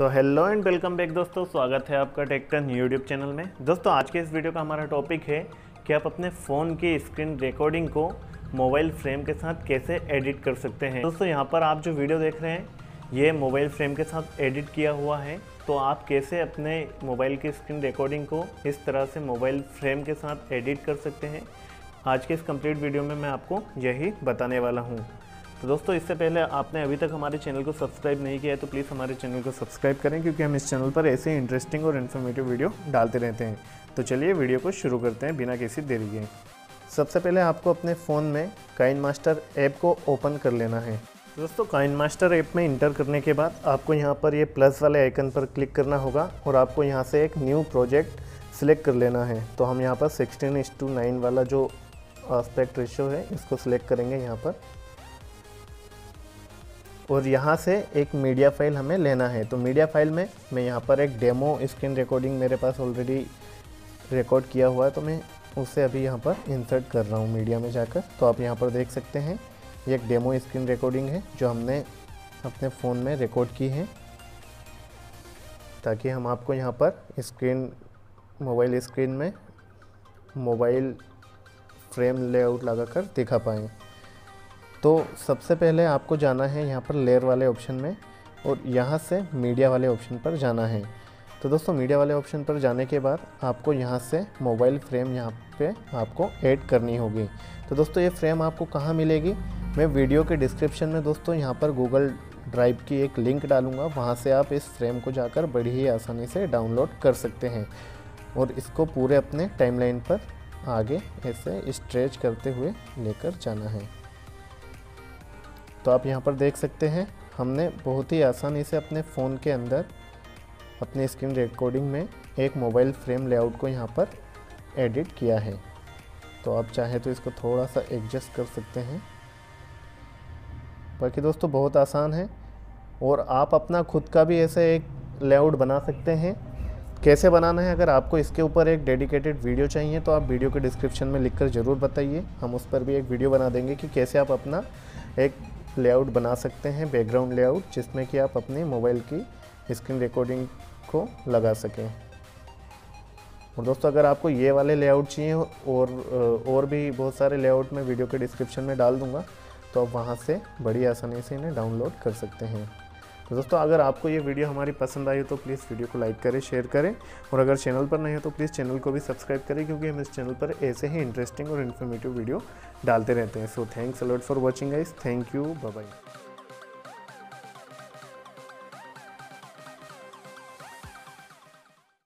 So hello and welcome back दोस्तों। स्वागत है आपका टेक्टन यूट्यूब चैनल में। दोस्तों, आज के इस वीडियो का हमारा टॉपिक है कि आप अपने फ़ोन की स्क्रीन रिकॉर्डिंग को मोबाइल फ्रेम के साथ कैसे एडिट कर सकते हैं। दोस्तों, यहाँ पर आप जो वीडियो देख रहे हैं, ये मोबाइल फ्रेम के साथ एडिट किया हुआ है। तो आप कैसे अपने मोबाइल की स्क्रीन रिकॉर्डिंग को इस तरह से मोबाइल फ्रेम के साथ एडिट कर सकते हैं? आज के इस कंप्लीट वीडियो में मैं आपको यही बताने वाला हूँ। तो दोस्तों, इससे पहले आपने अभी तक हमारे चैनल को सब्सक्राइब नहीं किया है तो प्लीज़ हमारे चैनल को सब्सक्राइब करें, क्योंकि हम इस चैनल पर ऐसे इंटरेस्टिंग और इन्फॉर्मेटिव वीडियो डालते रहते हैं। तो चलिए वीडियो को शुरू करते हैं बिना किसी देरी के। सबसे पहले आपको अपने फ़ोन में काइन मास्टर ऐप को ओपन कर लेना है। दोस्तों काइन मास्टर ऐप में इंटर करने के बाद आपको यहाँ पर ये प्लस वाले आइकन पर क्लिक करना होगा और आपको यहाँ से एक न्यू प्रोजेक्ट सिलेक्ट कर लेना है। तो हम यहाँ पर सिक्सटीन इस टू नाइन वाला जो आस्पेक्ट रेशो है, इसको सिलेक्ट करेंगे यहाँ पर। और यहाँ से एक मीडिया फ़ाइल हमें लेना है। तो मीडिया फ़ाइल में मैं यहाँ पर एक डेमो स्क्रीन रिकॉर्डिंग मेरे पास ऑलरेडी रिकॉर्ड किया हुआ है तो मैं उसे अभी यहाँ पर इंसर्ट कर रहा हूँ मीडिया में जाकर। तो आप यहाँ पर देख सकते हैं, ये एक डेमो स्क्रीन रिकॉर्डिंग है, जो हमने अपने फ़ोन में रिकॉर्ड की है। ताकि हम आपको यहाँ पर स्क्रीन मोबाइल स्क्रीन में मोबाइल फ्रेम लेआउट लगा कर दिखा पाएँ। तो सबसे पहले आपको जाना है यहाँ पर लेयर वाले ऑप्शन में और यहाँ से मीडिया वाले ऑप्शन पर जाना है। तो दोस्तों मीडिया वाले ऑप्शन पर जाने के बाद आपको यहाँ से मोबाइल फ्रेम यहाँ पे आपको ऐड करनी होगी। तो दोस्तों, ये फ्रेम आपको कहाँ मिलेगी? मैं वीडियो के डिस्क्रिप्शन में दोस्तों यहाँ पर गूगल ड्राइव की एक लिंक डालूँगा। वहाँ से आप इस फ्रेम को जाकर बड़ी ही आसानी से डाउनलोड कर सकते हैं और इसको पूरे अपने टाइमलाइन पर आगे ऐसे स्ट्रेच करते हुए लेकर जाना है। तो आप यहाँ पर देख सकते हैं, हमने बहुत ही आसानी से अपने फ़ोन के अंदर, अपने स्क्रीन रिकॉर्डिंग में एक मोबाइल फ्रेम लेआउट को यहाँ पर एडिट किया है। तो आप चाहें तो इसको थोड़ा सा एडजस्ट कर सकते हैं। बाकी दोस्तों, बहुत आसान है, और आप अपना खुद का भी ऐसे एक लेआउट बना सकते हैं। कैसे बनाना है, अगर आपको इसके ऊपर एक डेडिकेटेड वीडियो चाहिए तो आप वीडियो के डिस्क्रिप्शन में लिखकर ज़रूर बताइए। हम उस पर भी एक वीडियो बना देंगे कि कैसे आप अपना एक लेआउट बना सकते हैं बैकग्राउंड लेआउट, जिसमें कि आप अपने मोबाइल की स्क्रीन रिकॉर्डिंग को लगा सकें। और दोस्तों, अगर आपको ये वाले लेआउट चाहिए और और भी बहुत सारे लेआउट मैं वीडियो के डिस्क्रिप्शन में डाल दूँगा तो आप वहाँ से बड़ी आसानी से इन्हें डाउनलोड कर सकते हैं। दोस्तों, अगर आपको ये वीडियो हमारी पसंद आई तो प्लीज़ वीडियो को लाइक करें शेयर करें और अगर चैनल पर नहीं हो तो प्लीज़ चैनल को भी सब्सक्राइब करें क्योंकि हम इस चैनल पर ऐसे ही इंटरेस्टिंग और इन्फॉर्मेटिव वीडियो डालते रहते हैं। So thanks a lot for watching guys thank you bye